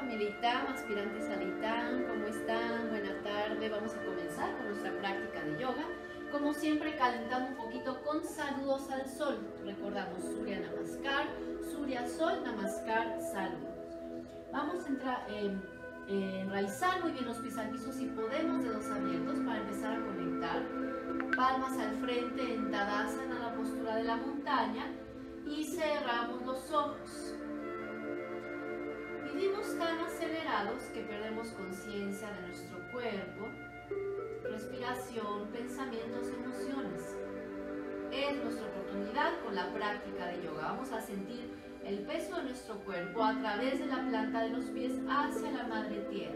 familia ITAM, aspirantes al ITAM, ¿cómo están? Buena tarde, vamos a comenzar con nuestra práctica de yoga. Como siempre, calentando un poquito con saludos al sol. Recordamos Surya Namaskar, Surya Sol, Namaskar, saludos. Vamos a entrar, en enraizar muy bien los pies si podemos, dedos abiertos para empezar a conectar. Palmas al frente en Tadasana, la postura de la montaña. Y cerramos los ojos. Vivimos tan acelerados que perdemos conciencia de nuestro cuerpo, respiración, pensamientos, emociones. Es nuestra oportunidad con la práctica de yoga. Vamos a sentir el peso de nuestro cuerpo a través de la planta de los pies hacia la madre tierra,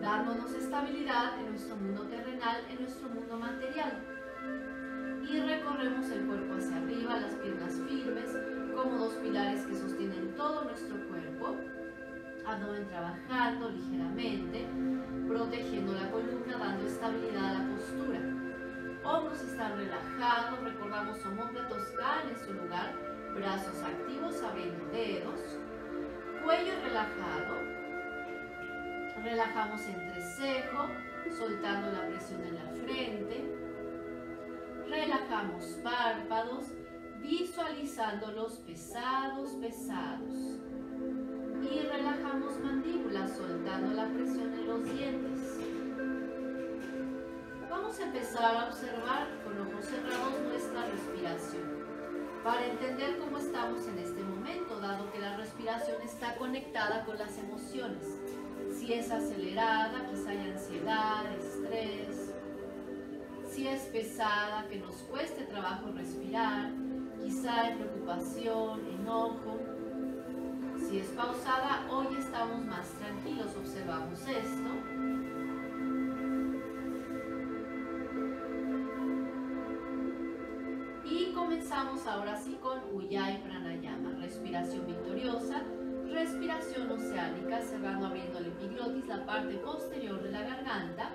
dándonos estabilidad en nuestro mundo terrenal, en nuestro mundo material. Y recorremos el cuerpo hacia arriba, las piernas firmes, como dos pilares que sostienen todo nuestro cuerpo abdomen trabajando ligeramente, protegiendo la columna, dando estabilidad a la postura. Hombros están relajados, recordamos homóplatos en su lugar, brazos activos abriendo dedos, cuello relajado, relajamos entrecejo, soltando la presión en la frente, relajamos párpados, visualizándolos pesados, pesados y relajamos mandíbula soltando la presión en los dientes. Vamos a empezar a observar con ojos cerrados nuestra respiración para entender cómo estamos en este momento, dado que la respiración está conectada con las emociones. Si es acelerada, quizá hay ansiedad, estrés. Si es pesada, que nos cueste trabajo respirar, quizá hay preocupación, enojo, si es pausada, hoy estamos más tranquilos. Observamos esto. Y comenzamos ahora sí con Ujjayi Pranayama. Respiración victoriosa, respiración oceánica, cerrando abriendo el epiglotis, la parte posterior de la garganta.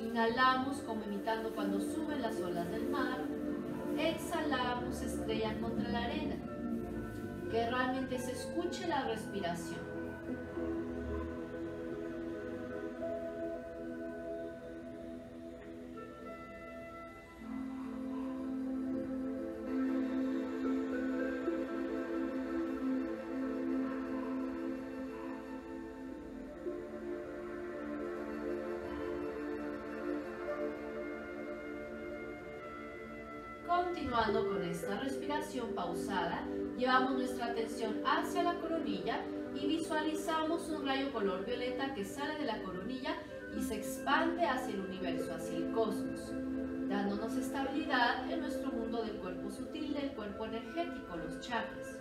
Inhalamos como imitando cuando suben las olas del mar. Exhalamos, estrellan contra la arena que realmente se escuche la respiración. Continuando con esta respiración pausada, Llevamos nuestra atención hacia la coronilla y visualizamos un rayo color violeta que sale de la coronilla y se expande hacia el universo, hacia el cosmos, dándonos estabilidad en nuestro mundo del cuerpo sutil, del cuerpo energético, los chakras.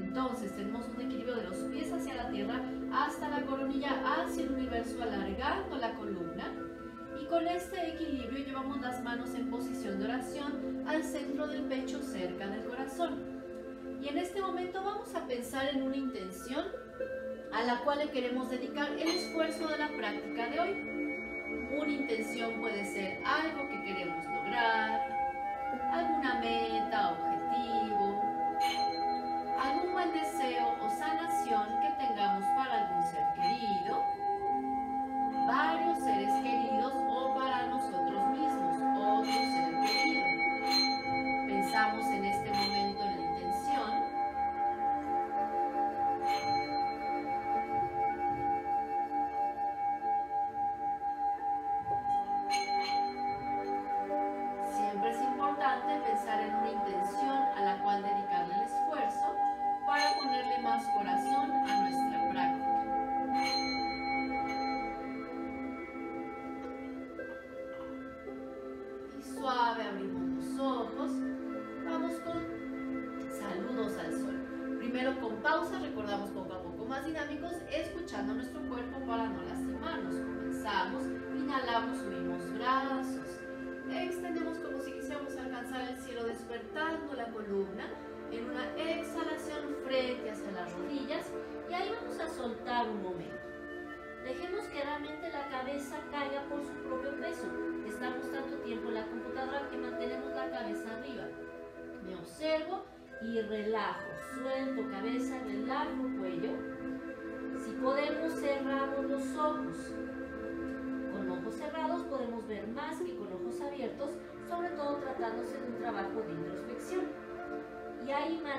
Entonces tenemos un equilibrio de los pies hacia la tierra hasta la coronilla, hacia el universo, alargando la columna. Y con este equilibrio llevamos las manos en posición de oración al centro del pecho, cerca del corazón. Y en este momento vamos a pensar en una intención a la cual le queremos dedicar el esfuerzo de la práctica de hoy. Una intención puede ser algo que queremos lograr, alguna meta, objetivo, algún buen deseo o sanación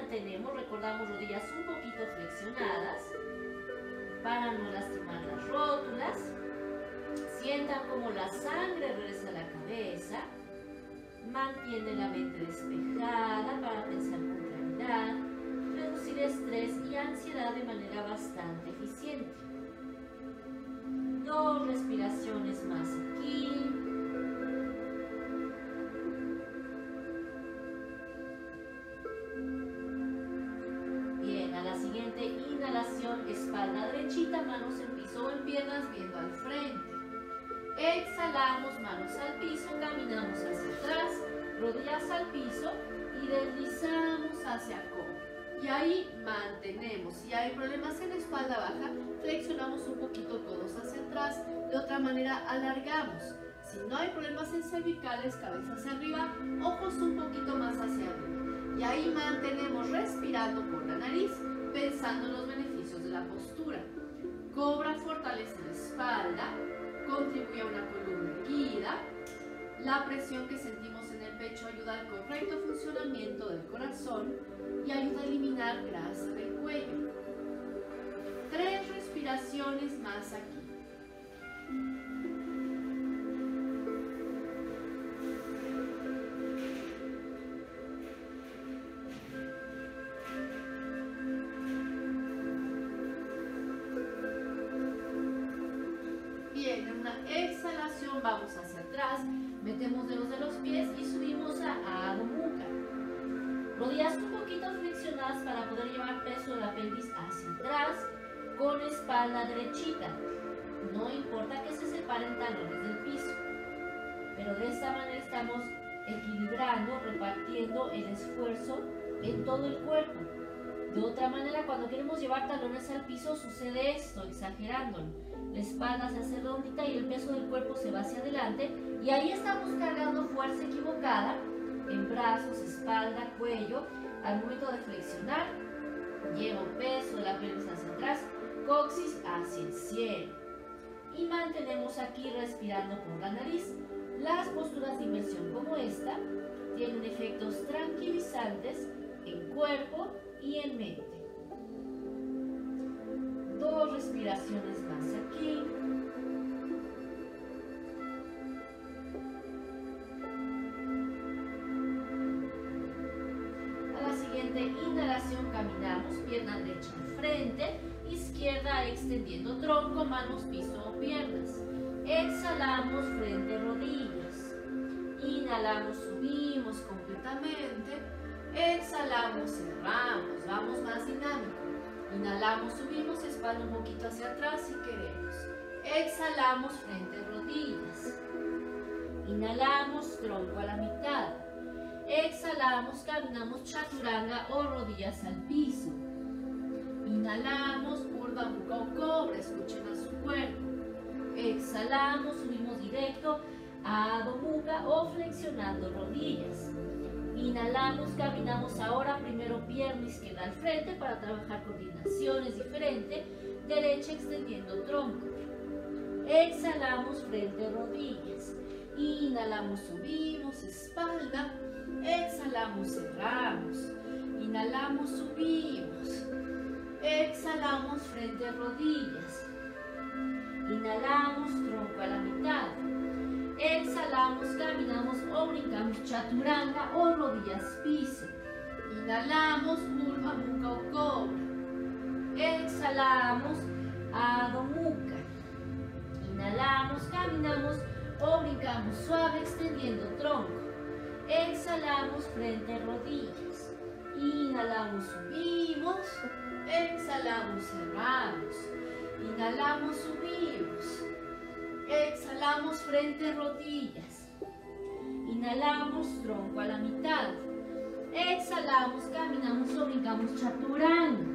mantenemos, recordamos rodillas un poquito flexionadas para no lastimar las rótulas. Sientan como la sangre regresa a la cabeza. Mantiene la mente despejada para pensar con claridad, reducir estrés y ansiedad de manera bastante eficiente. Dos respiraciones más aquí. Siguiente inhalación, espalda derechita, manos en piso o en piernas viendo al frente. Exhalamos, manos al piso, caminamos hacia atrás, rodillas al piso y deslizamos hacia abajo. Y ahí mantenemos. Si hay problemas en la espalda baja, flexionamos un poquito codos hacia atrás. De otra manera, alargamos. Si no hay problemas en cervicales, cabeza hacia arriba, ojos un poquito más hacia arriba. Y ahí mantenemos respirando por la nariz, pensando en los beneficios de la postura. Cobra fortalece la espalda, contribuye a una columna erguida. La presión que sentimos en el pecho ayuda al correcto funcionamiento del corazón y ayuda a eliminar grasa del cuello. Tres respiraciones más aquí. Metemos dedos de los pies y subimos a Adho. Rodillas un poquito flexionadas para poder llevar peso de la pelvis hacia atrás con espalda derechita. No importa que se separen talones del piso, pero de esta manera estamos equilibrando, repartiendo el esfuerzo en todo el cuerpo. De otra manera, cuando queremos llevar talones al piso, sucede esto, exagerándolo. La espalda se hace redondita y el peso del cuerpo se va hacia adelante y ahí estamos cargando fuerza equivocada en brazos, espalda, cuello. Al momento de flexionar, llevo peso la pelvis hacia atrás, coxis hacia el cielo. Y mantenemos aquí respirando por la nariz. Las posturas de inversión como esta tienen efectos tranquilizantes en cuerpo y en mente. Dos respiraciones más aquí. A la siguiente inhalación caminamos, pierna derecha frente, izquierda extendiendo tronco, manos, piso piernas. Exhalamos frente, rodillas. Inhalamos, subimos completamente. Exhalamos, cerramos, vamos más dinámico. Inhalamos, subimos, espalda un poquito hacia atrás si queremos. Exhalamos frente, rodillas. Inhalamos, tronco a la mitad. Exhalamos, caminamos chaturanga o rodillas al piso. Inhalamos, curva, buca o cobra, escuchen a su cuerpo. Exhalamos, subimos directo a Adho o flexionando rodillas. Inhalamos, caminamos ahora primero pierna izquierda al frente para trabajar coordinaciones diferente, derecha extendiendo tronco. Exhalamos frente rodillas. Inhalamos, subimos, espalda. Exhalamos, cerramos. Inhalamos, subimos. Exhalamos frente rodillas. Inhalamos, tronco a la mitad. Exhalamos, caminamos o chaturanga o rodillas piso. Inhalamos, urva, muca o cobra. Exhalamos, Adho Mukha. Inhalamos, caminamos o suave extendiendo tronco. Exhalamos frente rodillas. Inhalamos, subimos. Exhalamos, cerramos. Inhalamos, subimos. Exhalamos frente rodillas. Inhalamos tronco a la mitad. Exhalamos, caminamos o brincamos chaturanga.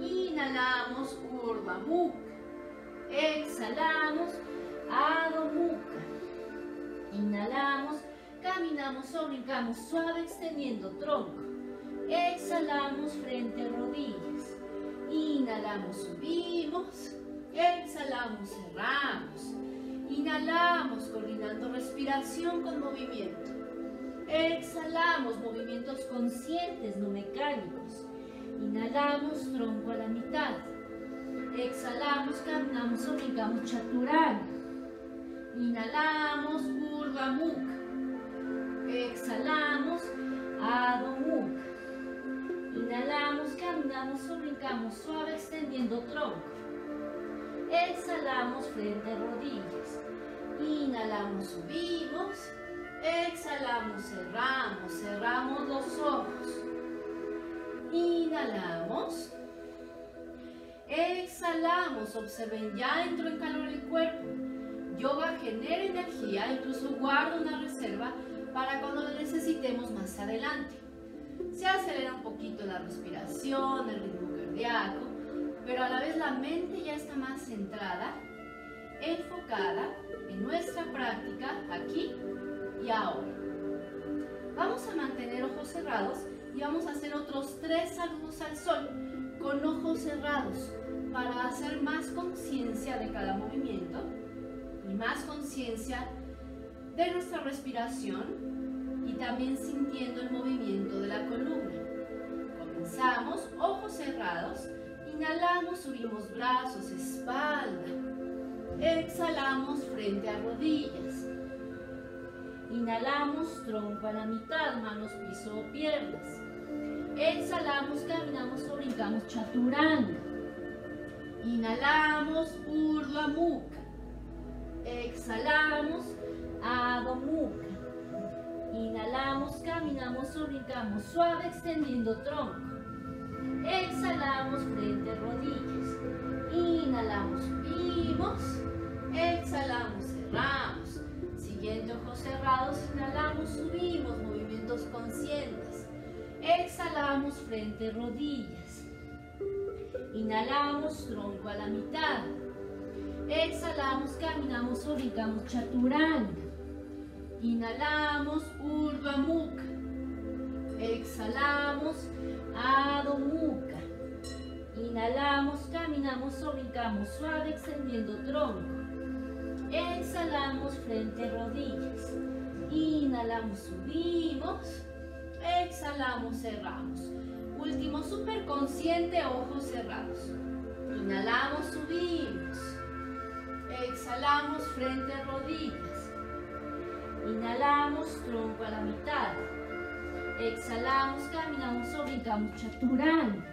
Inhalamos curva mukha. Exhalamos Adho Mukha. Inhalamos, caminamos o brincamos suave extendiendo tronco. Exhalamos frente rodillas. Inhalamos, subimos. Exhalamos, cerramos. Inhalamos, coordinando respiración con movimiento. Exhalamos, movimientos conscientes, no mecánicos. Inhalamos, tronco a la mitad. Exhalamos, caminamos o brincamos chaturanga. Inhalamos, Urdhva Exhalamos, Adho Inhalamos, caminamos brincamos suave extendiendo tronco. Exhalamos frente a rodillas. Inhalamos, subimos. Exhalamos, cerramos, cerramos los ojos. Inhalamos. Exhalamos, observen, ya entró en calor el cuerpo. Yoga genera energía, incluso guarda una reserva para cuando lo necesitemos más adelante. Se acelera un poquito la respiración, el ritmo cardíaco, pero a la vez la mente ya está más centrada, enfocada en nuestra práctica aquí y ahora. Vamos a mantener ojos cerrados y vamos a hacer otros tres saludos al sol con ojos cerrados para hacer más conciencia de cada movimiento y más conciencia de nuestra respiración y también sintiendo el movimiento de la columna. Comenzamos, ojos cerrados, inhalamos, subimos brazos, espalda, exhalamos frente a rodillas, inhalamos, tronco a la mitad, manos, piso o piernas, exhalamos, caminamos o brincamos chaturanga, inhalamos, Urdhva Mukha, exhalamos, Adho Mukha. Inhalamos, caminamos o brincamos suave extendiendo tronco. Exhalamos frente a rodillas. Inhalamos, subimos. Exhalamos, cerramos. Siguiente ojos cerrados, inhalamos, subimos, movimientos conscientes. Exhalamos frente rodillas. Inhalamos, tronco a la mitad. Exhalamos, caminamos o brincamos chaturanga. Inhalamos, Urdhva Mukha. Exhalamos, Adho Mukha. Inhalamos, caminamos o brincamos suave extendiendo tronco. Exhalamos frente rodillas. Inhalamos, subimos. Exhalamos, cerramos. Último, super consciente, ojos cerrados. Inhalamos, subimos. Exhalamos frente rodillas. Inhalamos, tronco a la mitad. Exhalamos, caminamos o brincamos chaturanga.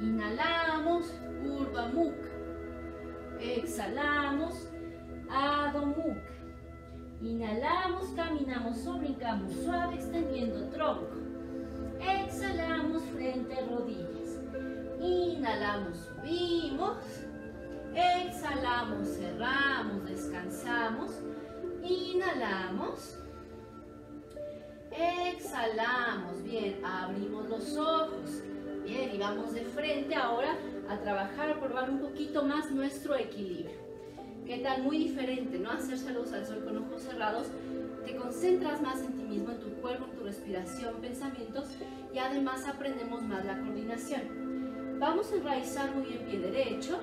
Inhalamos, Urdhva Mukha. Exhalamos, Adho Mukha. Inhalamos, caminamos o suave extendiendo tronco. Exhalamos frente rodillas. Inhalamos, subimos. Exhalamos, cerramos, descansamos. Inhalamos. Exhalamos. Bien, abrimos los ojos. Bien, y vamos de frente ahora a trabajar, a probar un poquito más nuestro equilibrio. ¿Qué tal? Muy diferente, ¿no? Hacer saludos al sol con ojos cerrados. Te concentras más en ti mismo, en tu cuerpo, en tu respiración, pensamientos y además aprendemos más la coordinación. Vamos a enraizar muy bien pie derecho,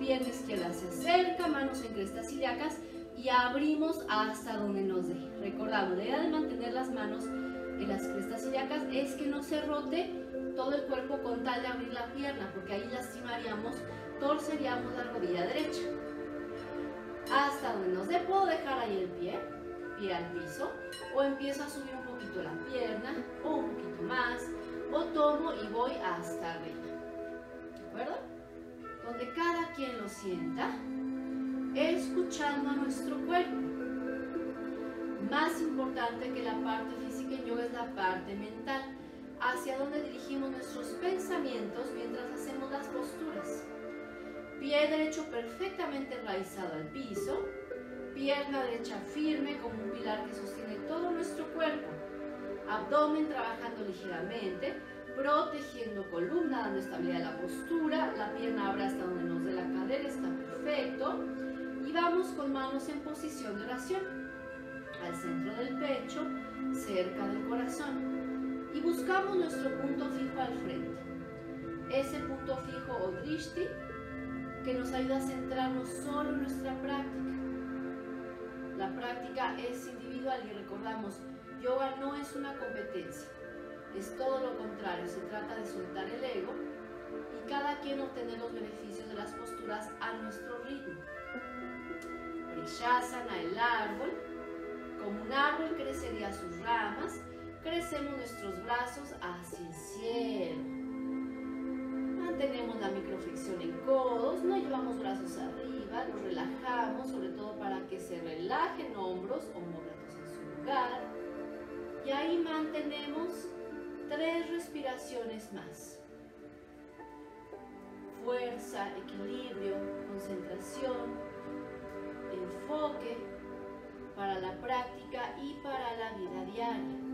pierna izquierda se acerca, manos en crestas ilíacas y abrimos hasta donde nos dé. Recordamos, la idea de mantener las manos en las crestas ilíacas es que no se rote todo el cuerpo con tal de abrir la pierna, porque ahí lastimaríamos, torceríamos la rodilla derecha. Hasta donde nos dé, puedo dejar ahí el pie, pie al piso, o empiezo a subir un poquito la pierna, o un poquito más, o tomo y voy hasta arriba. ¿De acuerdo? donde cada quien lo sienta, escuchando a nuestro cuerpo. Más importante que la parte física en yoga es la parte mental, hacia donde dirigimos nuestros pensamientos mientras hacemos las posturas. Pie derecho perfectamente enraizado al piso, pierna derecha firme como un pilar que sostiene todo nuestro cuerpo, abdomen trabajando ligeramente, protegiendo columna, dando estabilidad a la postura, la pierna abre hasta donde nos dé la cadera, está perfecto. Y vamos con manos en posición de oración, al centro del pecho, cerca del corazón. Y buscamos nuestro punto fijo al frente. Ese punto fijo o drishti que nos ayuda a centrarnos solo en nuestra práctica. La práctica es individual y recordamos, yoga no es una competencia, es todo lo contrario, se trata de soltar el ego y cada quien obtener los beneficios de las posturas a nuestro ritmo. Vrishasana, el árbol, como un árbol crecería sus ramas, crecemos nuestros brazos hacia el cielo. Mantenemos la microflexión en codos, no llevamos brazos arriba, los relajamos, sobre todo para que se relajen hombros, hombros en su lugar. Y ahí mantenemos tres respiraciones más. Fuerza, equilibrio, concentración, enfoque para la práctica y para la vida diaria.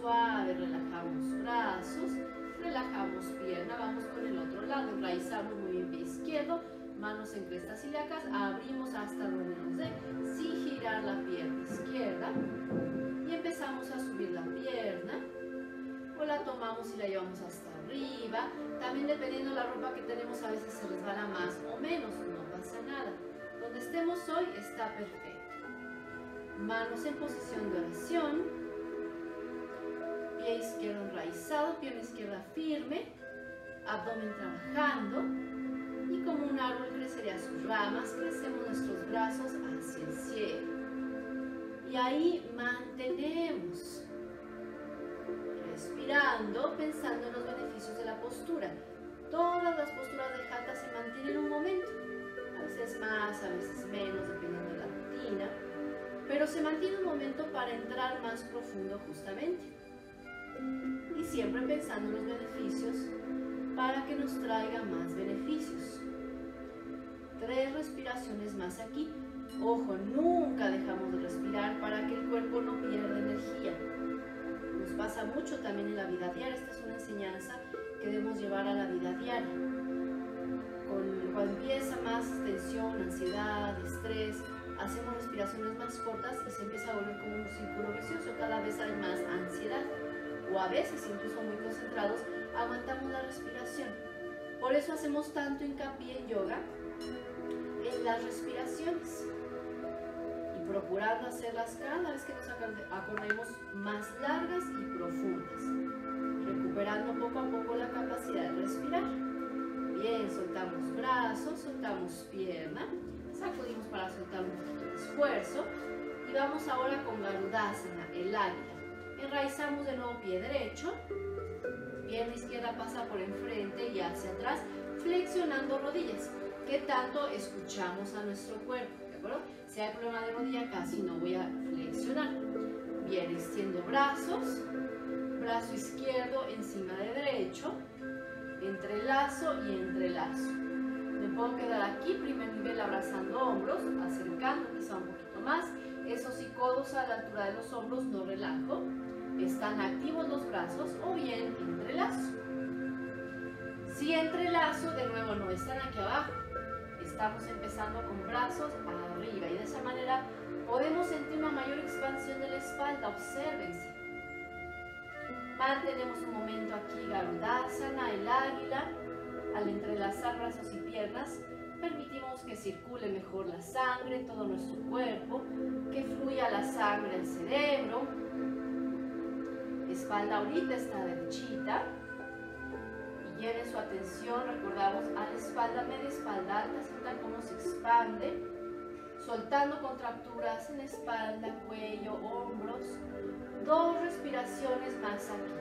Suave relajamos brazos, relajamos pierna, vamos con el otro lado, enraizamos muy bien pie izquierdo, manos en crestas ilíacas, abrimos hasta donde nos dé, sin girar la pierna izquierda y empezamos a subir la pierna o la tomamos y la llevamos hasta arriba. También dependiendo de la ropa que tenemos a veces se resbala más o menos, no pasa nada. Donde estemos hoy está perfecto. Manos en posición de oración. Pie izquierdo enraizado, pierna izquierda firme. Abdomen trabajando. Y como un árbol crecería sus ramas, crecemos nuestros brazos hacia el cielo. Y ahí mantenemos respirando, pensando en los beneficios de la postura. Todas las posturas de Hatha se mantienen un momento, a veces más, a veces menos, dependiendo de la rutina, pero se mantiene un momento para entrar más profundo justamente. Siempre pensando en los beneficios para que nos traiga más beneficios. Tres respiraciones más aquí. Ojo, nunca dejamos de respirar para que el cuerpo no pierda energía pasa mucho también en la vida diaria. Esta es una enseñanza que debemos llevar a la vida diaria. cuando empieza más tensión, ansiedad, estrés, hacemos respiraciones más cortas y se empieza a volver como un círculo vicioso. Cada vez hay más ansiedad o a veces, incluso muy concentrados, aguantamos la respiración. Por eso hacemos tanto hincapié en yoga en las respiraciones procurando hacerlas cada vez que nos acordemos más largas y profundas, recuperando poco a poco la capacidad de respirar. Bien, soltamos brazos, soltamos pierna, sacudimos para soltar un poquito de esfuerzo y vamos ahora con Garudasana, el águila. Enraizamos de nuevo pie derecho, pierna izquierda pasa por enfrente y hacia atrás, flexionando rodillas. ¿Qué tanto escuchamos a nuestro cuerpo? ¿De acuerdo? Si hay problema de rodilla, casi no voy a flexionar. Bien, extiendo brazos, brazo izquierdo encima de derecho, entrelazo y entrelazo. Me puedo quedar aquí, primer nivel abrazando hombros, acercando quizá un poquito más. Esos y codos a la altura de los hombros, no relajo. Están activos los brazos o bien entrelazo. Si entrelazo, de nuevo no están aquí abajo, estamos empezando con brazos arriba y de esa manera podemos sentir una mayor expansión de la espalda, obsérvense. Mantenemos un momento aquí Garudasana, el águila, al entrelazar brazos y piernas, permitimos que circule mejor la sangre en todo nuestro cuerpo, que fluya la sangre al cerebro. Espalda ahorita está derechita, Lleven su atención, recordamos, a la espalda, media espalda alta, sientan cómo se expande, soltando contracturas en espalda, cuello, hombros. Dos respiraciones más aquí.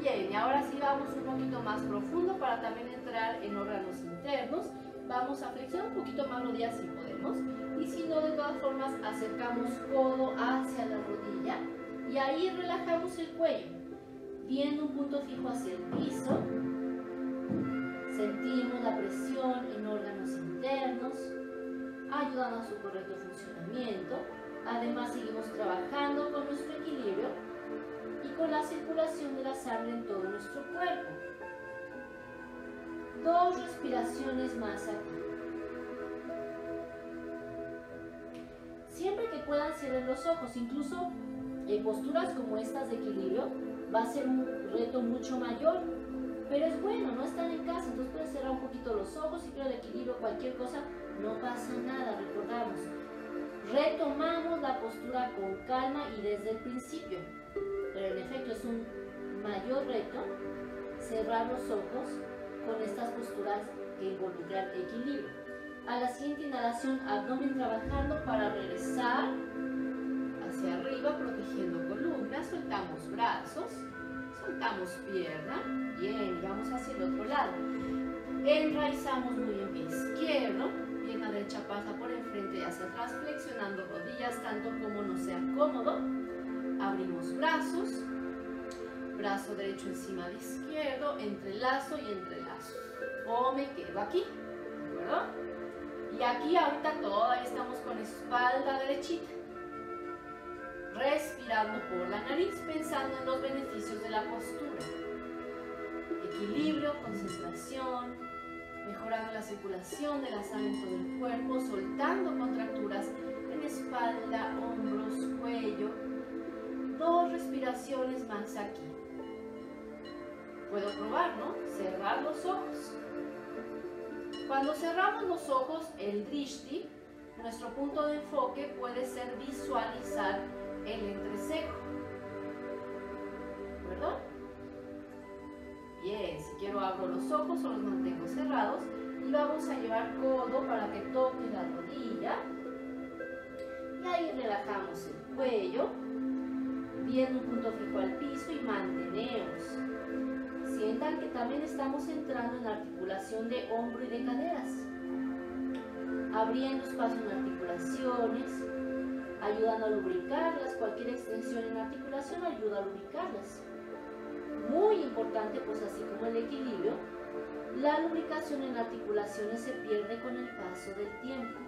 Bien, y ahora sí vamos un poquito más profundo para también entrar en órganos internos. Vamos a flexionar un poquito más rodillas si podemos y si no, de todas formas, acercamos codo hacia la rodilla y ahí relajamos el cuello, viendo un punto fijo hacia el piso. Sentimos la presión en órganos internos, ayudando a su correcto funcionamiento. Además, seguimos trabajando con nuestro equilibrio y con la circulación de la sangre en todo nuestro cuerpo dos respiraciones más aquí. Siempre que puedan cierren los ojos, incluso en posturas como estas de equilibrio, va a ser un reto mucho mayor. Pero es bueno, no están en casa, entonces pueden cerrar un poquito los ojos y el equilibrio, cualquier cosa, no pasa nada, recordamos. Retomamos la postura con calma y desde el principio. Pero en efecto es un mayor reto cerrar los ojos con estas posturas que involucran equilibrio. A la siguiente inhalación, abdomen trabajando para regresar hacia arriba, protegiendo columna. Soltamos brazos, soltamos pierna. Bien, vamos hacia el otro lado. Enraizamos muy bien pie izquierdo, pierna derecha pasa por enfrente y hacia atrás, flexionando rodillas tanto como nos sea cómodo. Abrimos brazos, brazo derecho encima de izquierdo, entrelazo y entrelazo. O me quedo aquí, ¿de acuerdo? Y aquí ahorita todavía estamos con espalda derechita. Respirando por la nariz, pensando en los beneficios de la postura. Equilibrio, concentración, mejorando la circulación de la sangre en todo el cuerpo, soltando contracturas en espalda, hombros, cuello. Dos respiraciones más aquí. Puedo probar, ¿no? Cerrar los ojos. Cuando cerramos los ojos, el drishti, nuestro punto de enfoque puede ser visualizar el entrecejo. ¿Verdad? Bien, si quiero abro los ojos o los mantengo cerrados y vamos a llevar codo para que toque la rodilla. Y ahí relajamos el cuello, viendo un punto fijo al piso y mantenemos. Sientan que también estamos entrando en la articulación de hombro y de caderas. Abriendo espacio en articulaciones, ayudando a lubricarlas. Cualquier extensión en articulación ayuda a lubricarlas. Muy importante, pues así como el equilibrio, la lubricación en articulaciones se pierde con el paso del tiempo.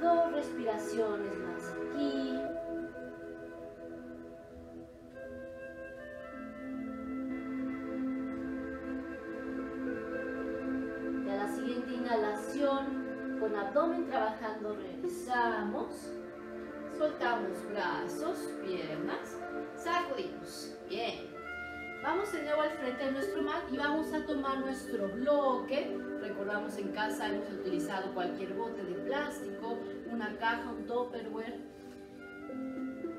Dos respiraciones más aquí. Con abdomen trabajando, regresamos. Soltamos brazos, piernas, sacudimos. Bien. Vamos de nuevo al frente de nuestro mat y vamos a tomar nuestro bloque. Recordamos en casa hemos utilizado cualquier bote de plástico, una caja, un tupperware.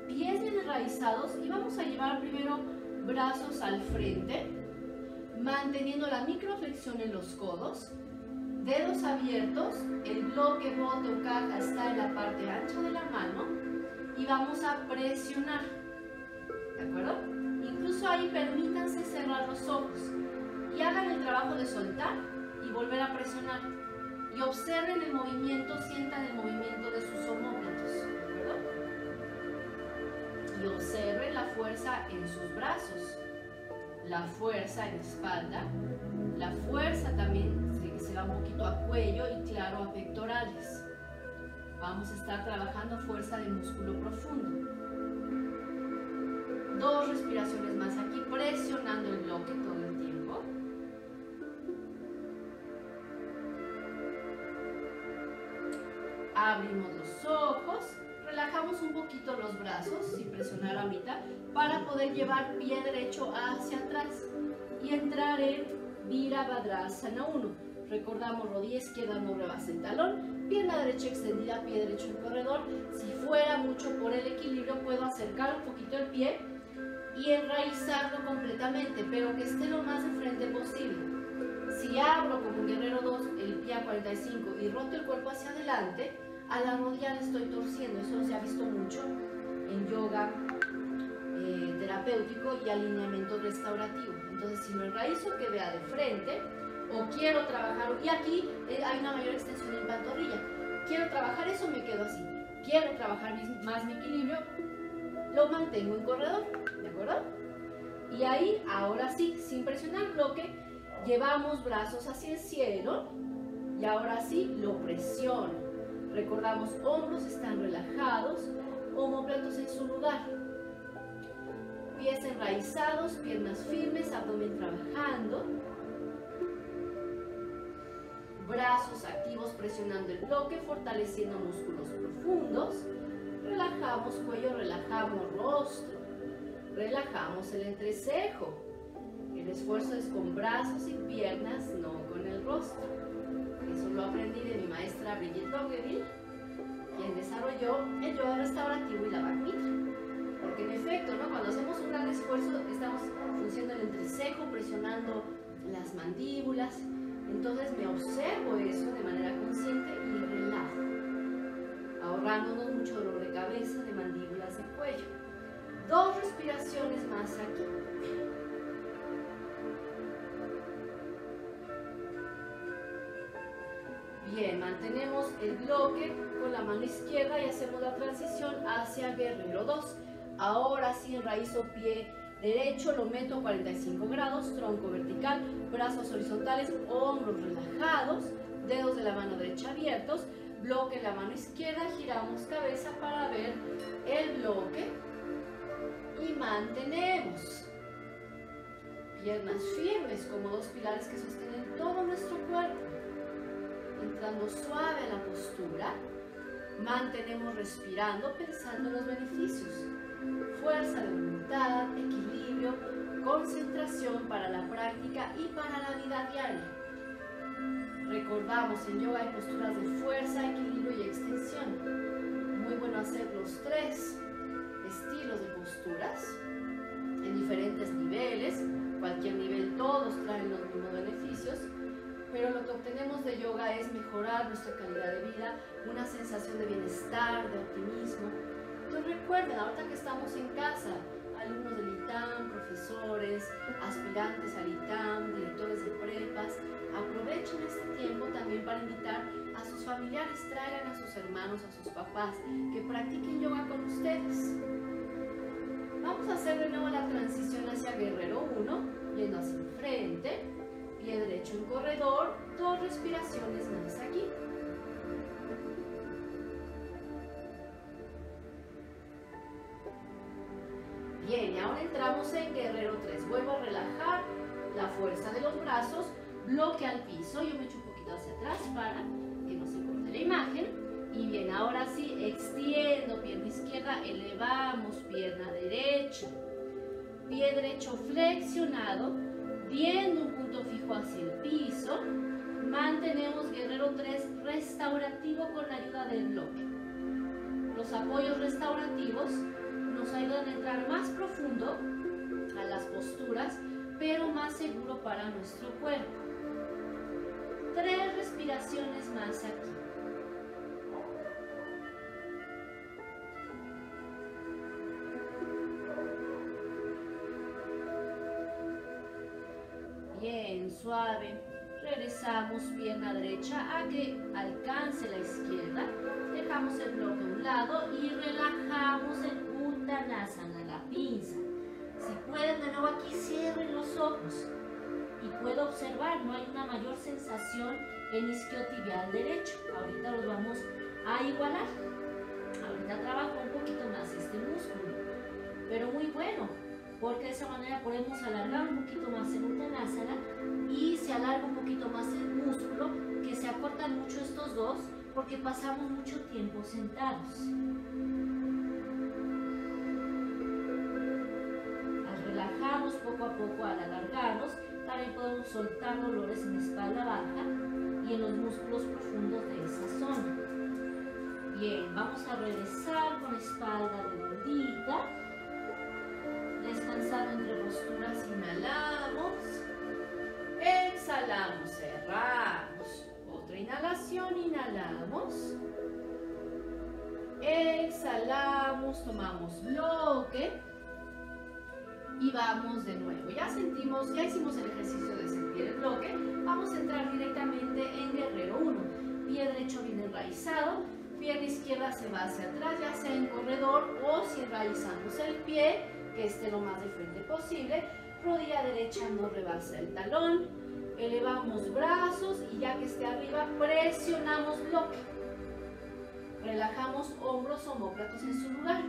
Pies bien enraizados y vamos a llevar primero brazos al frente, manteniendo la microflexión en los codos, dedos abiertos, el bloque, bote o caja está en la parte ancha de la mano y vamos a presionar, ¿de acuerdo? Incluso ahí permítanse cerrar los ojos y hagan el trabajo de soltar y volver a presionar. Y observen el movimiento, sientan el movimiento de sus omóplatos, ¿de acuerdo? Y observen la fuerza en sus brazos, la fuerza en la espalda, la fuerza también se, va un poquito a cuello y claro a pectorales. Vamos a estar trabajando fuerza de músculo profundo. Dos respiraciones más aquí, presionando el bloque todo el tiempo. Abrimos los ojos, relajamos un poquito los brazos, sin presionar ahorita, para poder llevar pie derecho hacia atrás y entrar en Virabhadrasana 1. Recordamos rodilla izquierda no rebasa el talón, pierna derecha extendida, pie derecho en corredor. Si fuera mucho por el equilibrio, puedo acercar un poquito el pie y enraizarlo completamente, pero que esté lo más de frente posible. Si abro como un guerrero 2 el pie a 45 y roto el cuerpo hacia adelante, a la rodilla le estoy torciendo. Eso se ha visto mucho en yoga eh, terapéutico y alineamiento restaurativo. Entonces, si me enraizo, que vea de frente, o quiero trabajar, y aquí eh, hay una mayor extensión en pantorrilla, quiero trabajar eso, me quedo así. Quiero trabajar más mi equilibrio, lo mantengo en corredor, ¿de acuerdo? Y ahí, ahora sí, sin presionar bloque, llevamos brazos hacia el cielo y ahora sí lo presiono. Recordamos, hombros están relajados, homóplatos en su lugar. Pies enraizados, piernas firmes, abdomen trabajando. Brazos activos presionando el bloque, fortaleciendo músculos profundos. Relajamos cuello, relajamos rostro, relajamos el entrecejo. El esfuerzo es con brazos y piernas, no con el rostro. Eso lo aprendí de mi maestra Brigitte Bouguerie, quien desarrolló el yoga restaurativo y la Bhakti. Porque en efecto, ¿no? cuando hacemos un gran esfuerzo, estamos funcionando el entrecejo, presionando las mandíbulas. Entonces me observo eso de manera consciente y relajo, ahorrándonos mucho dolor de cabeza, de mandíbulas, de cuello. Dos respiraciones más aquí. Bien, mantenemos el bloque con la mano izquierda y hacemos la transición hacia guerrero 2. Ahora sí, enraizo pie derecho, lo meto 45 grados, tronco vertical, brazos horizontales, hombros relajados, dedos de la mano derecha abiertos, bloque en la mano izquierda, giramos cabeza para ver el bloque y mantenemos. Piernas firmes como dos pilares que sostienen todo nuestro cuerpo. Entrando suave a la postura, mantenemos respirando pensando en los beneficios fuerza de voluntad, equilibrio, concentración para la práctica y para la vida diaria. Recordamos, en yoga hay posturas de fuerza, equilibrio y extensión. Muy bueno hacer los tres estilos de posturas en diferentes niveles. Cualquier nivel, todos traen los mismos beneficios. Pero lo que obtenemos de yoga es mejorar nuestra calidad de vida, una sensación de bienestar, de optimismo, entonces recuerden, ahorita que estamos en casa, alumnos del Profesores, aspirantes al ITAM, directores de prepas, aprovechen este tiempo también para invitar a sus familiares, traigan a sus hermanos, a sus papás, que practiquen yoga con ustedes. Vamos a hacer de nuevo la transición hacia Guerrero 1, yendo hacia enfrente, pie derecho en corredor, dos respiraciones más aquí. Bien, ahora entramos en Guerrero 3. Vuelvo a relajar la fuerza de los brazos, bloque al piso. Yo me echo un poquito hacia atrás para que no se corte la imagen. Y bien, ahora sí, extiendo pierna izquierda, elevamos pierna derecha. Pie derecho flexionado, viendo un punto fijo hacia el piso. Mantenemos Guerrero 3 restaurativo con la ayuda del bloque. Los apoyos restaurativos nos ayudan a entrar más profundo a las posturas, pero más seguro para nuestro cuerpo. Tres respiraciones más aquí. Bien, suave. Regresamos pierna derecha a que alcance la izquierda. Dejamos el bloque a un lado y relajamos el Uttanasana, la pinza. Si pueden, de nuevo aquí cierren los ojos y puedo observar, no hay una mayor sensación en isquiotibial derecho. Ahorita los vamos a igualar. Ahorita trabajo un poquito más este músculo, pero muy bueno, porque de esa manera podemos alargar un poquito más el Uttanasana y se alarga un poquito más el músculo, que se acortan mucho estos dos porque pasamos mucho tiempo sentados. Poco a poco al alargarnos, también podemos soltar dolores en la espalda baja y en los músculos profundos de esa zona. Bien, vamos a regresar con espalda redondita, descansando entre posturas, inhalamos, exhalamos, cerramos, otra inhalación, inhalamos, exhalamos, tomamos bloque, y vamos de nuevo. Ya sentimos, ya hicimos el ejercicio de sentir el bloque. Vamos a entrar directamente en guerrero 1. Pie derecho bien enraizado, pierna izquierda se va hacia atrás, ya sea en corredor o si enraizamos el pie, que esté lo más de frente posible. Rodilla derecha no rebasa el talón. Elevamos brazos y ya que esté arriba, presionamos bloque. Relajamos hombros, homóplatos en su lugar.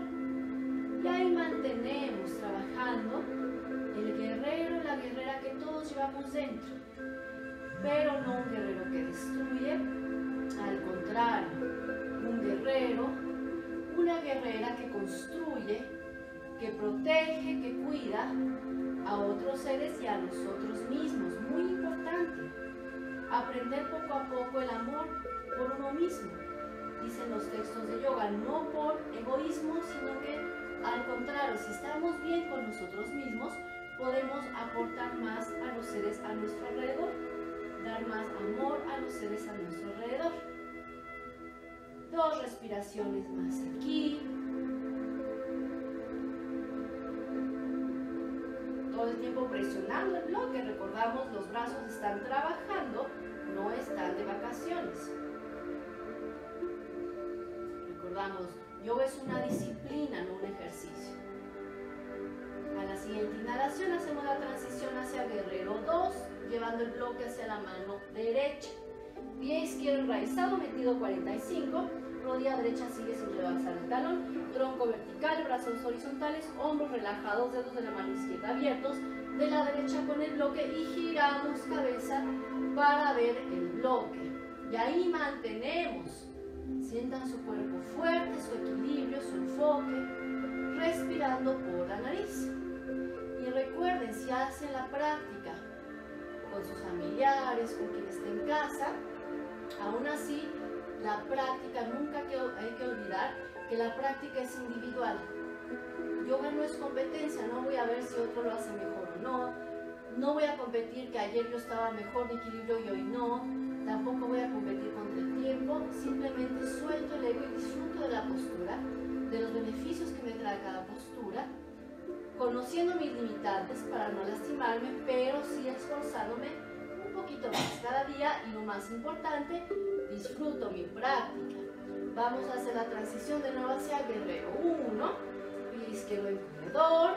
Y ahí mantenemos trabajando el guerrero, la guerrera que todos llevamos dentro, pero no un guerrero que destruye, al contrario, un guerrero, una guerrera que construye, que protege, que cuida a otros seres y a nosotros mismos. Muy importante, aprender poco a poco el amor por uno mismo, dicen los textos de yoga, no por egoísmo, sino que al contrario, si estamos bien con nosotros mismos, podemos aportar más a los seres a nuestro alrededor, dar más amor a los seres a nuestro alrededor. Dos respiraciones más aquí. Todo el tiempo presionando el bloque. Recordamos, los brazos están trabajando, no están de vacaciones. Recordamos, yoga es una disciplina, no un ejercicio. A la siguiente inhalación hacemos la transición hacia guerrero 2, llevando el bloque hacia la mano derecha. Pie izquierdo enraizado, metido 45 rodilla derecha sigue sin rebasar el talón, tronco vertical, brazos horizontales, hombros relajados, dedos de la mano izquierda abiertos, de la derecha con el bloque y giramos cabeza para ver el bloque. Y ahí mantenemos. Sientan su cuerpo fuerte, su equilibrio, su enfoque, respirando por la nariz. Y recuerden, si hacen la práctica con sus familiares, con quien esté en casa, aún así la práctica, nunca hay que olvidar que la práctica es individual. Yoga no es competencia, no voy a ver si otro lo hace mejor o no. No voy a competir que ayer yo estaba mejor de equilibrio y hoy no. Tampoco voy a competir contra el tiempo. Simplemente suelto el ego y disfruto de la postura, de los beneficios que me trae cada postura, conociendo mis limitantes para no lastimarme, pero sí esforzándome un poquito más cada día y lo más importante, disfruto mi práctica. Vamos a hacer la transición de nuevo hacia guerrero 1, pie izquierdo en corredor,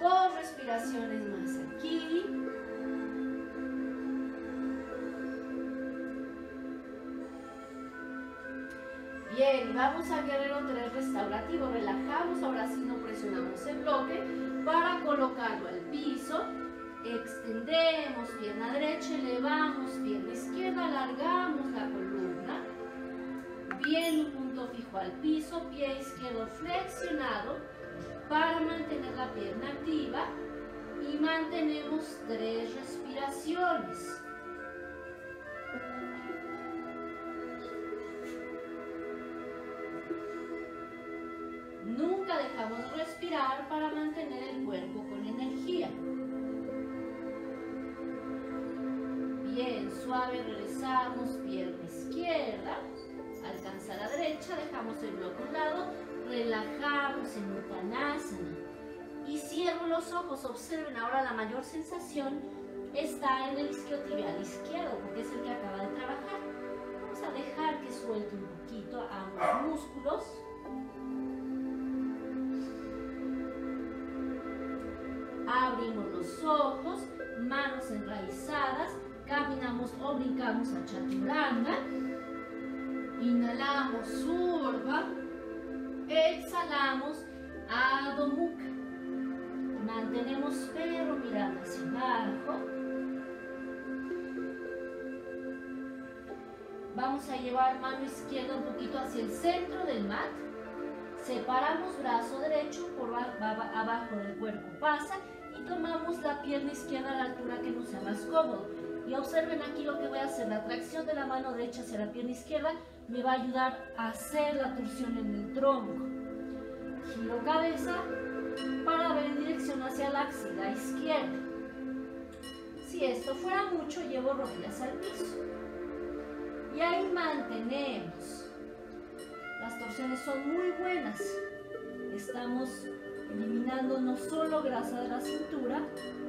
dos respiraciones más aquí. Bien, vamos a guerrero 3 restaurativo. Relajamos, ahora sí no presionamos el bloque para colocarlo al piso Extendemos pierna derecha, elevamos pierna izquierda, alargamos la columna. Bien, un punto fijo al piso, pie izquierdo flexionado para mantener la pierna activa y mantenemos tres respiraciones. Nunca dejamos de respirar para mantener el cuerpo con energía. Bien, suave, regresamos, pierna izquierda, alcanza la derecha, dejamos el bloque a un lado, relajamos en Uttanasana y cierro los ojos, observen ahora la mayor sensación está en el isquiotibial izquierdo porque es el que acaba de trabajar. Vamos a dejar que suelte un poquito ambos músculos. Abrimos los ojos, manos enraizadas, Caminamos o brincamos a chaturanga. Inhalamos surva. Exhalamos Adho. Mantenemos perro mirando hacia abajo. Vamos a llevar mano izquierda un poquito hacia el centro del mat. Separamos brazo derecho por abajo del cuerpo pasa tomamos la pierna izquierda a la altura que nos sea más cómodo. Y observen aquí lo que voy a hacer. La tracción de la mano derecha hacia la pierna izquierda me va a ayudar a hacer la torsión en el tronco. Giro cabeza para ver en dirección hacia la axila izquierda. Si esto fuera mucho, llevo rodillas al piso. Y ahí mantenemos. Las torsiones son muy buenas. Estamos eliminando no solo grasa de la cintura,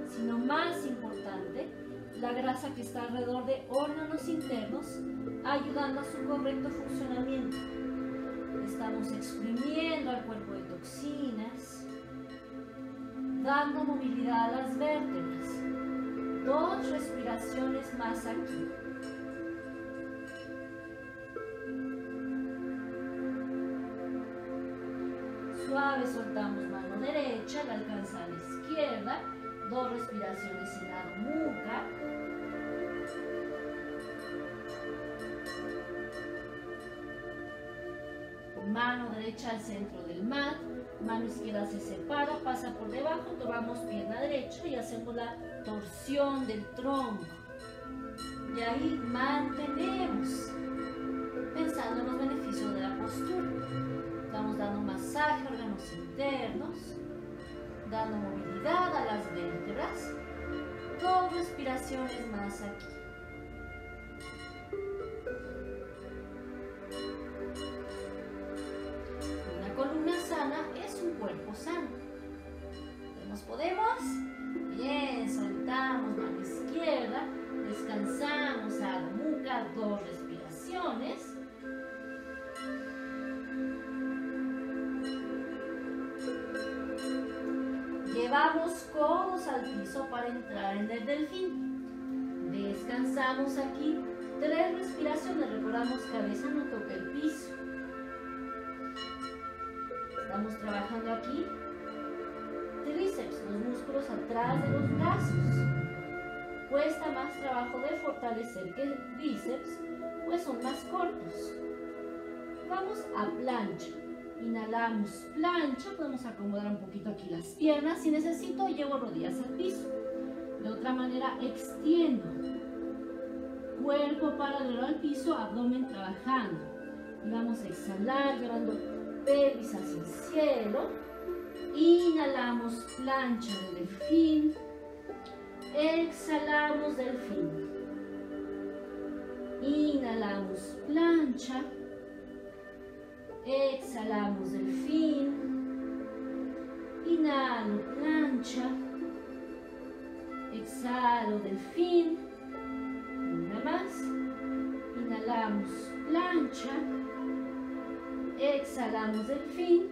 sino más importante, la grasa que está alrededor de órganos internos, ayudando a su correcto funcionamiento. Estamos exprimiendo al cuerpo de toxinas, dando movilidad a las vértebras. Dos respiraciones más aquí. Suave soltamos mano derecha, la alcanza a la izquierda. Dos respiraciones en la nuca. Mano derecha al centro del mat, mano izquierda se separa, pasa por debajo, tomamos pierna derecha y hacemos la torsión del tronco. Y ahí mantenemos, pensando en los beneficios de la postura. Estamos dando masaje internos, dando movilidad a las vértebras. Dos respiraciones más aquí. Una columna sana es un cuerpo sano. ¿Nos podemos? Llevamos codos al piso para entrar en el delfín. Descansamos aquí. Tres respiraciones. Recordamos cabeza no toca el piso. Estamos trabajando aquí. Tríceps, los músculos atrás de los brazos. Cuesta más trabajo de fortalecer que bíceps, pues son más cortos. Vamos a plancha. Inhalamos, plancha, podemos acomodar un poquito aquí las piernas. Si necesito, llevo rodillas al piso. De otra manera, extiendo. Cuerpo paralelo al piso, abdomen trabajando. Y vamos a exhalar, llevando pelvis hacia el cielo. Inhalamos, plancha del delfín. Exhalamos, delfín. Inhalamos, plancha. Exhalamos delfín. Inhalo plancha. Exhalo delfín. Una más. Inhalamos plancha. Exhalamos delfín.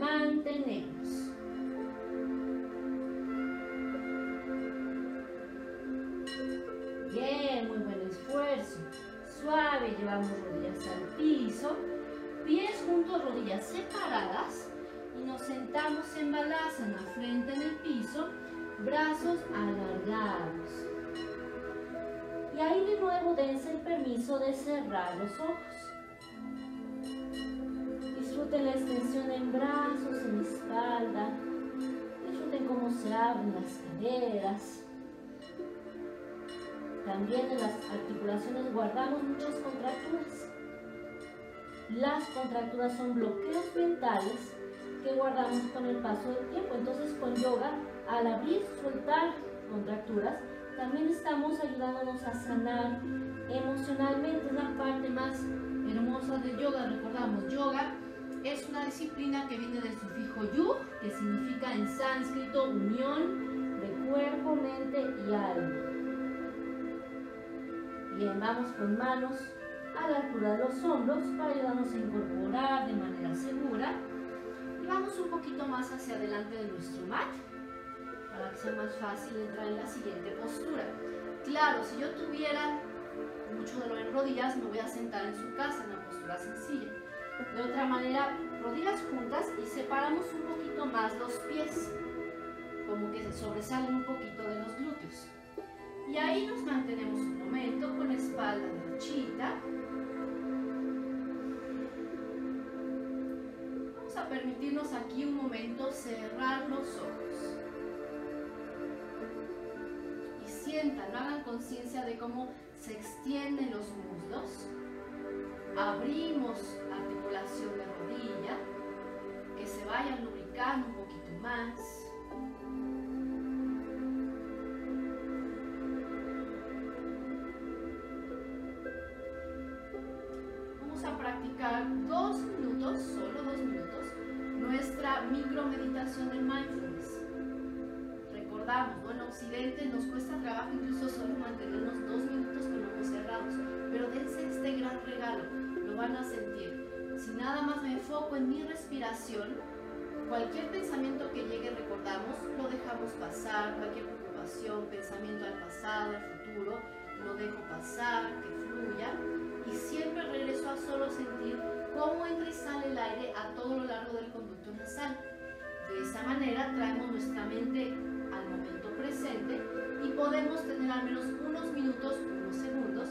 Mantenemos. Bien, muy buen esfuerzo. Suave, llevamos rodillas al piso pies juntos, rodillas separadas y nos sentamos en balasana, frente en el piso, brazos alargados. Y ahí de nuevo dense el permiso de cerrar los ojos. Disfruten la extensión en brazos, en espalda. Disfruten cómo se abren las caderas. También en las articulaciones guardamos muchas contracturas. Las contracturas son bloqueos mentales que guardamos con el paso del tiempo. Entonces con yoga, al abrir, soltar contracturas, también estamos ayudándonos a sanar emocionalmente. Es la parte más hermosa de yoga. Recordamos, yoga es una disciplina que viene del sufijo yu, que significa en sánscrito unión de cuerpo, mente y alma. Bien, vamos con manos a la altura de los hombros para ayudarnos a incorporar de manera segura. Y vamos un poquito más hacia adelante de nuestro mat para que sea más fácil entrar en la siguiente postura. Claro, si yo tuviera mucho dolor en rodillas, me voy a sentar en su casa en una postura sencilla. De otra manera, rodillas juntas y separamos un poquito más los pies, como que se sobresalen un poquito de los glúteos. Y ahí nos mantenemos un momento con la espalda derechita. A permitirnos aquí un momento cerrar los ojos. Y sientan, hagan conciencia de cómo se extienden los muslos. Abrimos articulación de rodilla, que se vayan lubricando un poquito más. dos minutos, solo dos minutos, micromeditación de mindfulness. Recordamos, bueno, en Occidente nos cuesta trabajo incluso solo mantenernos dos minutos con ojos cerrados, pero dense este gran regalo, lo van a sentir. Si nada más me enfoco en mi respiración, cualquier pensamiento que llegue, recordamos, lo dejamos pasar, cualquier preocupación, pensamiento al pasado, al futuro, lo dejo pasar, que fluya y siempre regreso a solo sentir cómo entra y sale el aire a todo lo largo del conducto De esa manera traemos nuestra mente al momento presente y podemos tener al menos unos minutos, unos segundos